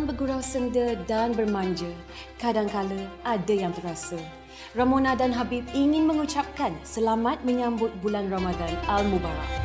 Orang bergurau senda dan bermanja. Kadangkala ada yang terasa. Ramona dan Habib ingin mengucapkan selamat menyambut bulan Ramadan Al-Mubarak.